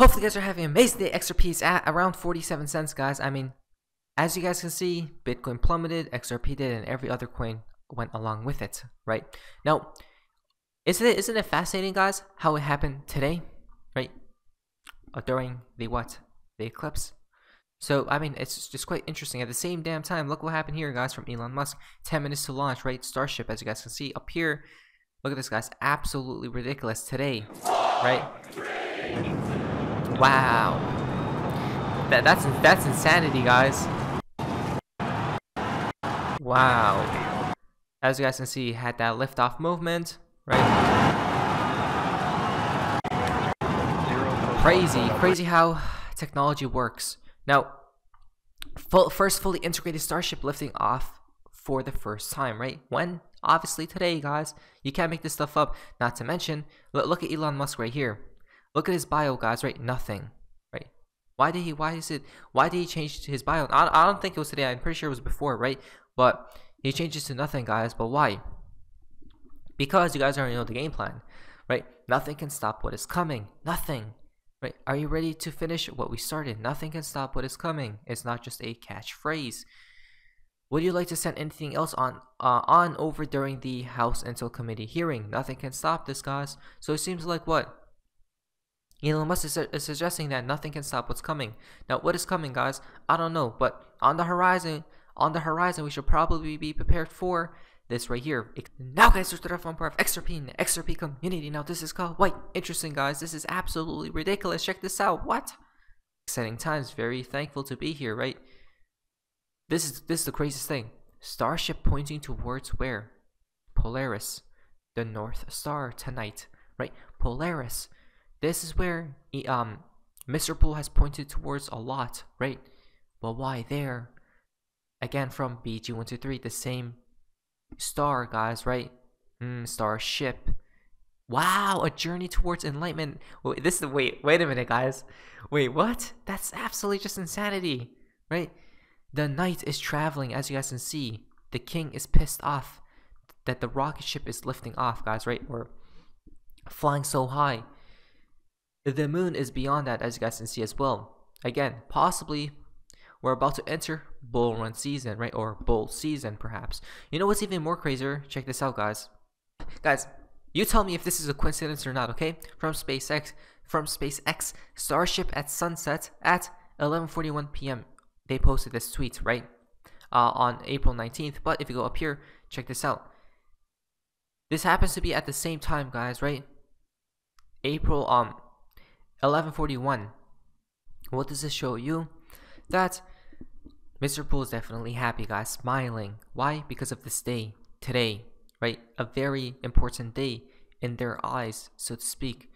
Hopefully, you guys are having an amazing day. XRP is at around 47 cents, guys. I mean, as you guys can see, Bitcoin plummeted, XRP did, and every other coin went along with it, right? Now, isn't it isn't it fascinating, guys, how it happened today, right? Uh, during the what? The eclipse. So, I mean, it's just quite interesting. At the same damn time, look what happened here, guys, from Elon Musk. 10 minutes to launch, right? Starship, as you guys can see up here. Look at this, guys. Absolutely ridiculous today, right? Wow. That, that's, that's insanity, guys. Wow. As you guys can see, had that liftoff movement, right? Crazy, crazy how technology works. Now, full, first fully integrated Starship lifting off for the first time, right? When? Obviously today, guys. You can't make this stuff up. Not to mention, look, look at Elon Musk right here. Look at his bio, guys, right? Nothing, right? Why did he, why is it, why did he change his bio? I, I don't think it was today. I'm pretty sure it was before, right? But he changes to nothing, guys. But why? Because you guys already know the game plan, right? Nothing can stop what is coming. Nothing. Right? Are you ready to finish what we started? Nothing can stop what is coming. It's not just a catchphrase. Would you like to send anything else on uh, on over during the House Intel Committee hearing? Nothing can stop this, guys. So it seems like what? Elon Musk is, is suggesting that nothing can stop what's coming. Now, what is coming, guys? I don't know, but on the horizon, on the horizon, we should probably be prepared for this right here. Now guys, there's the fun part of XRP in the XRP community. Now this is called White. Interesting guys, this is absolutely ridiculous. Check this out. What? Exciting times. Very thankful to be here, right? This is this is the craziest thing. Starship pointing towards where? Polaris. The North Star tonight. Right? Polaris. This is where um Mr. Pool has pointed towards a lot, right? But why there? Again from BG123, the same Star, guys, right? Mm, starship. Wow, a journey towards enlightenment. Wait, this is wait, wait a minute, guys. Wait, what? That's absolutely just insanity, right? The knight is traveling, as you guys can see. The king is pissed off that the rocket ship is lifting off, guys, right? Or flying so high. The moon is beyond that, as you guys can see as well. Again, possibly we're about to enter bull run season, right? Or bull season, perhaps. You know what's even more crazier? Check this out, guys. Guys, you tell me if this is a coincidence or not, okay? From SpaceX, from SpaceX, Starship at sunset at 11:41 p.m. They posted this tweet, right? Uh, on April 19th. But if you go up here, check this out. This happens to be at the same time, guys, right? April um 11:41. What does this show you? That Mr. Pool is definitely happy, guys, smiling. Why? Because of this day, today, right? A very important day in their eyes, so to speak.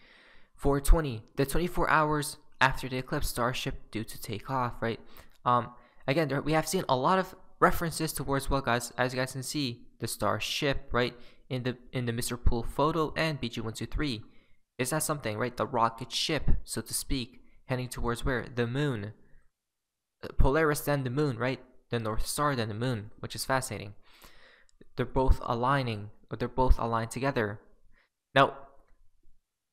420, the 24 hours after the eclipse, Starship due to take off, right? Um, again, there, we have seen a lot of references towards well, guys, as you guys can see, the Starship, right? In the in the Mr. Pool photo and BG123. Is that something, right? The rocket ship, so to speak, heading towards where? The moon. Uh, Polaris then the moon, right? The North Star then the moon, which is fascinating. They're both aligning, or they're both aligned together. Now,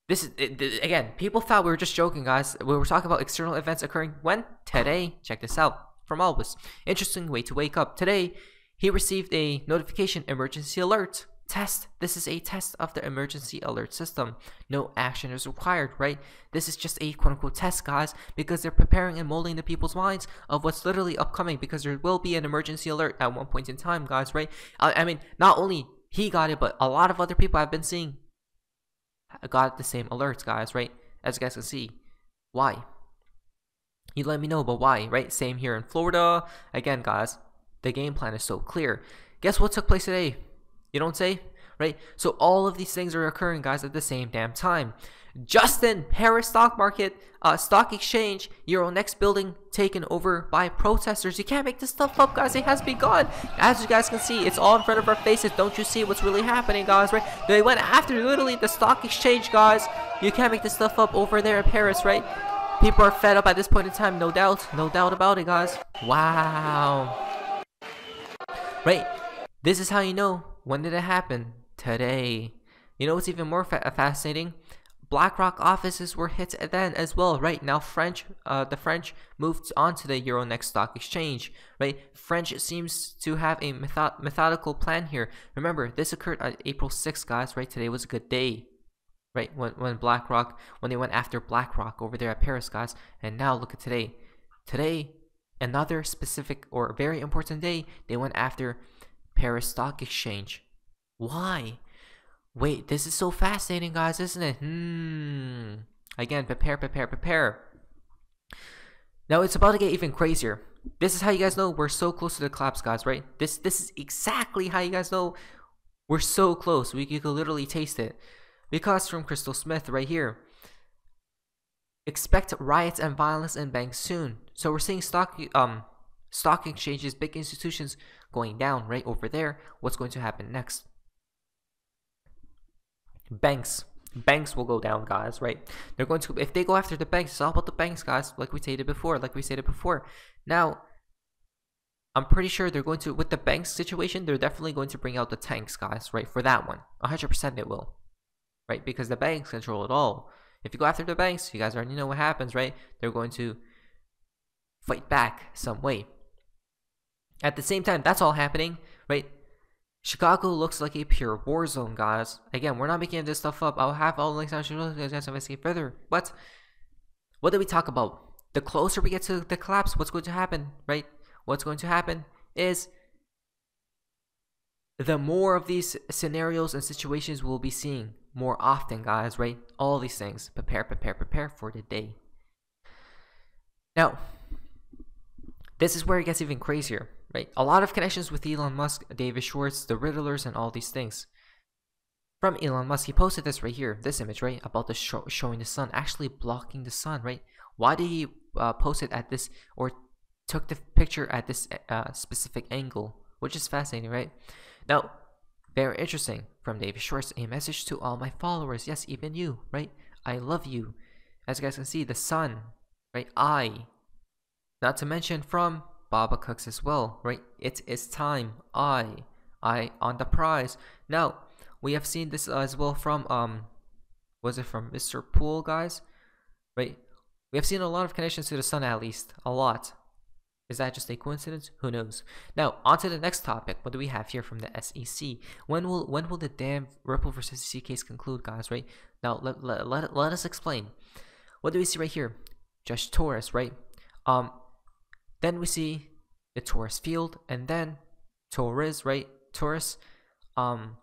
this is it, again. People thought we were just joking, guys. We were talking about external events occurring when today. Check this out from Albus. Interesting way to wake up today. He received a notification emergency alert test. This is a test of the emergency alert system. No action is required, right? This is just a quote unquote test, guys, because they're preparing and molding the people's minds of what's literally upcoming because there will be an emergency alert at one point in time, guys, right? I, I mean, not only he got it, but a lot of other people I've been seeing got the same alerts, guys, right? As you guys can see. Why? You let me know, but why, right? Same here in Florida. Again, guys, the game plan is so clear. Guess what took place today? You don't say? Right? So all of these things are occurring, guys, at the same damn time. Justin, Paris stock market, uh, stock exchange, Euronext building taken over by protesters. You can't make this stuff up, guys. It has begun. As you guys can see, it's all in front of our faces. Don't you see what's really happening, guys, right? They went after literally the stock exchange, guys. You can't make this stuff up over there in Paris, right? People are fed up at this point in time, no doubt. No doubt about it, guys. Wow. Right? This is how you know when did it happen? Today. You know what's even more fa fascinating? BlackRock offices were hit then as well, right? Now French, uh, the French moved on to the Euronext stock exchange, right? French seems to have a method methodical plan here. Remember, this occurred on April 6th, guys, right? Today was a good day, right? When, when BlackRock, when they went after BlackRock over there at Paris, guys. And now look at today. Today, another specific or very important day, they went after Paris Stock Exchange. Why? Wait, this is so fascinating, guys, isn't it? Hmm. Again, prepare, prepare, prepare. Now it's about to get even crazier. This is how you guys know we're so close to the collapse, guys, right? This this is exactly how you guys know we're so close. We you can literally taste it. Because from Crystal Smith right here. Expect riots and violence in banks soon. So we're seeing stock um stock exchanges, big institutions going down right over there. What's going to happen next? Banks. Banks will go down guys right? They're going to if they go after the banks it's all about the banks guys like we stated before like we stated before. Now i'm pretty sure they're going to with the banks situation they're definitely going to bring out the tanks guys right for that one. 100% they will right? Because the banks control it all. If you go after the banks you guys already know what happens right? They're going to fight back some way. At the same time that's all happening right Chicago looks like a pure war zone, guys. Again, we're not making this stuff up. I'll have all the links down below you guys investigate further. But what did we talk about? The closer we get to the collapse, what's going to happen, right? What's going to happen is the more of these scenarios and situations we'll be seeing more often, guys, right? All these things. Prepare, prepare, prepare for the day. Now, this is where it gets even crazier right? A lot of connections with Elon Musk, David Schwartz, the Riddlers, and all these things. From Elon Musk, he posted this right here, this image, right, about the show, showing the sun, actually blocking the sun, right? Why did he uh, post it at this, or took the picture at this uh, specific angle, which is fascinating, right? Now, very interesting from David Schwartz, a message to all my followers, yes, even you, right? I love you. As you guys can see, the sun, right? I. Not to mention from Baba Cooks as well, right? It is time. I, I on the prize. Now, we have seen this as well from, um, was it from Mr. Pool, guys? Right? We have seen a lot of connections to the sun at least. A lot. Is that just a coincidence? Who knows? Now, on to the next topic. What do we have here from the SEC? When will when will the damn Ripple versus SEC case conclude, guys, right? Now, let, let, let, let us explain. What do we see right here? Judge Torres, right? Um, then we see the Taurus field, and then Taurus, right? Taurus, um,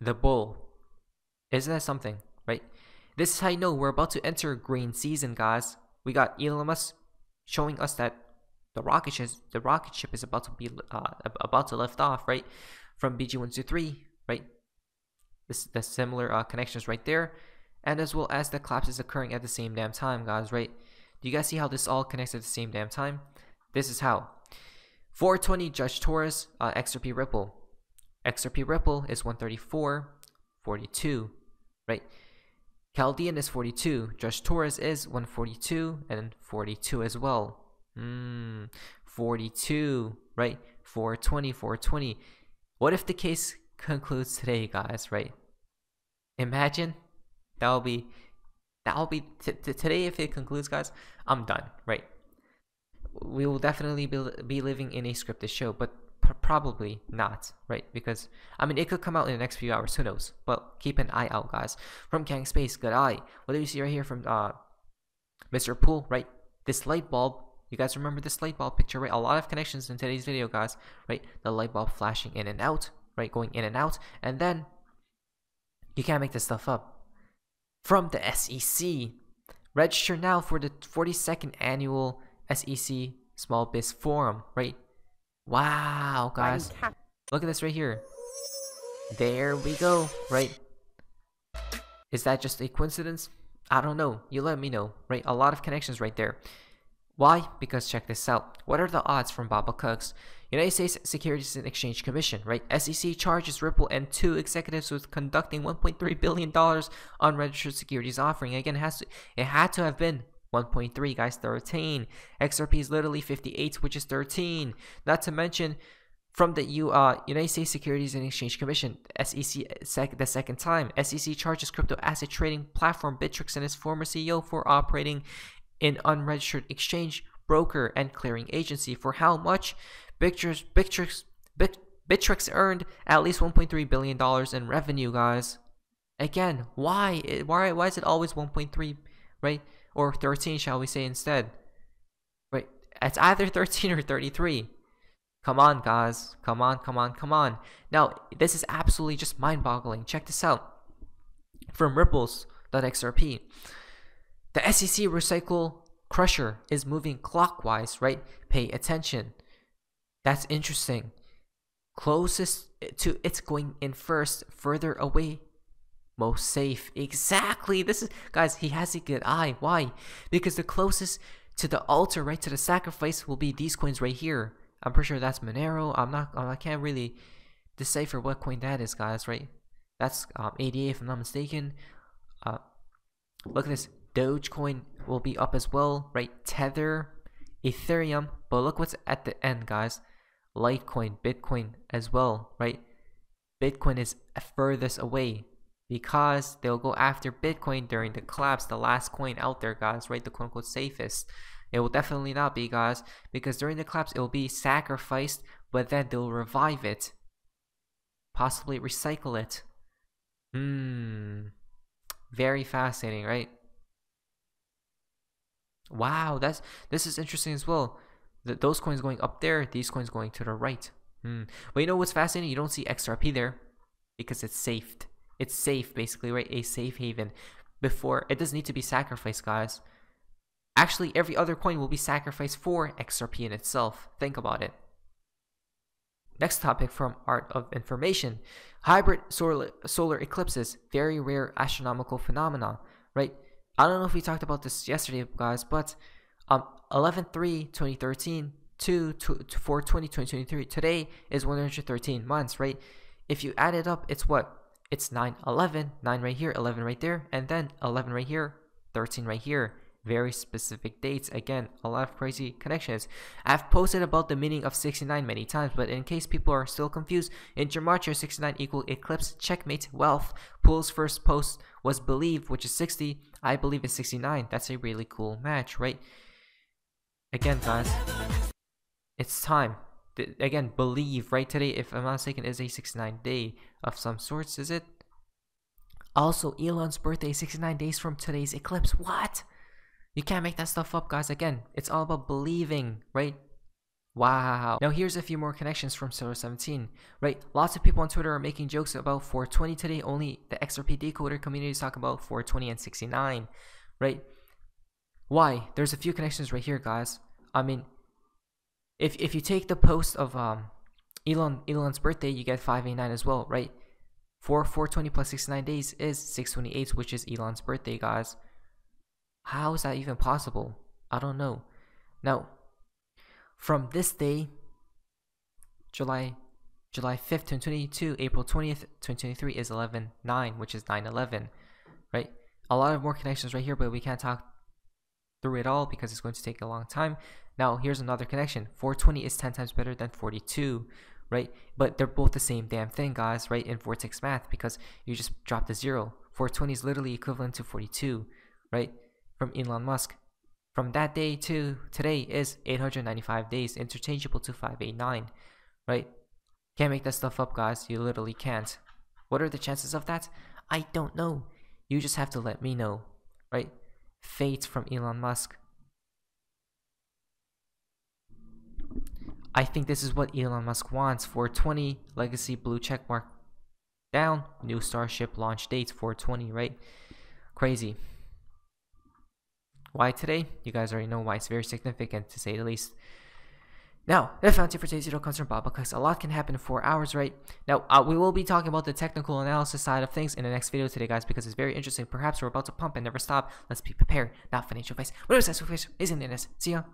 the bull. Isn't that something, right? This is how you know we're about to enter green season, guys. We got Elon Musk showing us that the rocket ship, the rocket ship is about to be uh, about to lift off, right? From BG123, right? This the similar uh, connections right there, and as well as the collapse is occurring at the same damn time, guys, right? Do you guys see how this all connects at the same damn time? This is how. 420 Judge Torres, uh, XRP Ripple. XRP Ripple is 134, 42, right? Chaldean is 42, Judge Torres is 142, and 42 as well. Hmm, 42, right? 420, 420. What if the case concludes today, guys, right? Imagine that'll be that'll be today if it concludes guys i'm done right? We will definitely be, be living in a scripted show but probably not right? Because i mean it could come out in the next few hours who knows? But keep an eye out guys. From kang space good eye. What do you see right here from uh mr pool right? This light bulb you guys remember this light bulb picture right? A lot of connections in today's video guys right? The light bulb flashing in and out right? Going in and out and then you can't make this stuff up from the SEC. Register now for the 42nd annual SEC Small Biz Forum, right? Wow, guys. Look at this right here. There we go, right? Is that just a coincidence? I don't know. You let me know, right? A lot of connections right there. Why? Because check this out. What are the odds from Baba Cooks? United States Securities and Exchange Commission, right? SEC charges Ripple and two executives with conducting 1.3 billion dollars unregistered securities offering. Again, it has to, it had to have been 1.3, guys, 13. XRP is literally 58, which is 13. Not to mention, from the U, uh, United States Securities and Exchange Commission, SEC, sec, the second time. SEC charges crypto asset trading platform Bittrex and its former CEO for operating an unregistered exchange, broker, and clearing agency. For how much? Bittrex, Bittrex, Bittrex earned at least 1.3 billion dollars in revenue, guys. Again, why? Why? Why is it always 1.3, right? Or 13, shall we say instead? Right? It's either 13 or 33. Come on, guys. Come on, come on, come on. Now, this is absolutely just mind-boggling. Check this out. From Ripples.xrp, the SEC Recycle Crusher is moving clockwise, right? Pay attention. That's interesting. Closest to it's going in first, further away most safe. Exactly. This is guys, he has a good eye. Why? Because the closest to the altar, right, to the sacrifice will be these coins right here. I'm pretty sure that's Monero. I'm not I can't really decipher what coin that is, guys, right? That's um, ADA if I'm not mistaken. Uh, look at this. Dogecoin will be up as well, right? Tether, Ethereum, but look what's at the end, guys. Litecoin, Bitcoin as well, right? Bitcoin is furthest away because they'll go after Bitcoin during the collapse, the last coin out there, guys, right? The quote unquote safest. It will definitely not be, guys, because during the collapse, it will be sacrificed, but then they'll revive it. Possibly recycle it. Hmm. Very fascinating, right? Wow, that's this is interesting as well. That those coins going up there, these coins going to the right. Hmm. But you know what's fascinating? You don't see XRP there because it's saved. It's safe, basically, right? A safe haven. Before, it doesn't need to be sacrificed, guys. Actually, every other coin will be sacrificed for XRP in itself. Think about it. Next topic from Art of Information. Hybrid solar, solar eclipses, very rare astronomical phenomena, right? I don't know if we talked about this yesterday, guys, but um, 11-3-2013 to, to, to 4-20-2023, today is 113 months, right? If you add it up, it's what? it's 9, 11, 9 right here, 11 right there, and then 11 right here, 13 right here. Very specific dates. Again, a lot of crazy connections. I've posted about the meaning of 69 many times, but in case people are still confused, in Gematria 69 equal eclipse, checkmate, wealth. Pool's first post was believe, which is 60. I believe it's 69. That's a really cool match, right? Again, guys, it's time again, believe, right? Today, if I'm not mistaken, is a 69 day of some sorts, is it? Also, Elon's birthday 69 days from today's eclipse. What? You can't make that stuff up, guys. Again, it's all about believing, right? Wow. Now here's a few more connections from Stellar 17, right? Lots of people on Twitter are making jokes about 420 today. Only the XRP decoder community is talking about 420 and 69, right? Why? There's a few connections right here, guys. I mean, if if you take the post of um Elon Elon's birthday, you get 589 as well, right? 4 420 plus 69 days is 628, which is Elon's birthday, guys. How is that even possible? I don't know. Now, from this day, July July 5th, 2022, April 20th, 2023 is 11 9, which is 9 11, right? A lot of more connections right here, but we can't talk through it all because it's going to take a long time. Now, here's another connection. 420 is 10 times better than 42, right? But they're both the same damn thing, guys, right? In vortex math because you just dropped a zero. 420 is literally equivalent to 42, right? From Elon Musk. From that day to today is 895 days, interchangeable to 589, right? Can't make that stuff up, guys. You literally can't. What are the chances of that? I don't know. You just have to let me know, right? Fate from Elon Musk. I think this is what Elon Musk wants. 420 legacy blue checkmark down. New Starship launch dates 420, right? Crazy. Why today? You guys already know why. It's very significant to say the least. Now, the fountain for today's video comes from Bob because a lot can happen in 4 hours, right? Now, uh, we will be talking about the technical analysis side of things in the next video today, guys, because it's very interesting. Perhaps we're about to pump and never stop. Let's be prepared. Not financial face. What is that? Isn't it? See ya.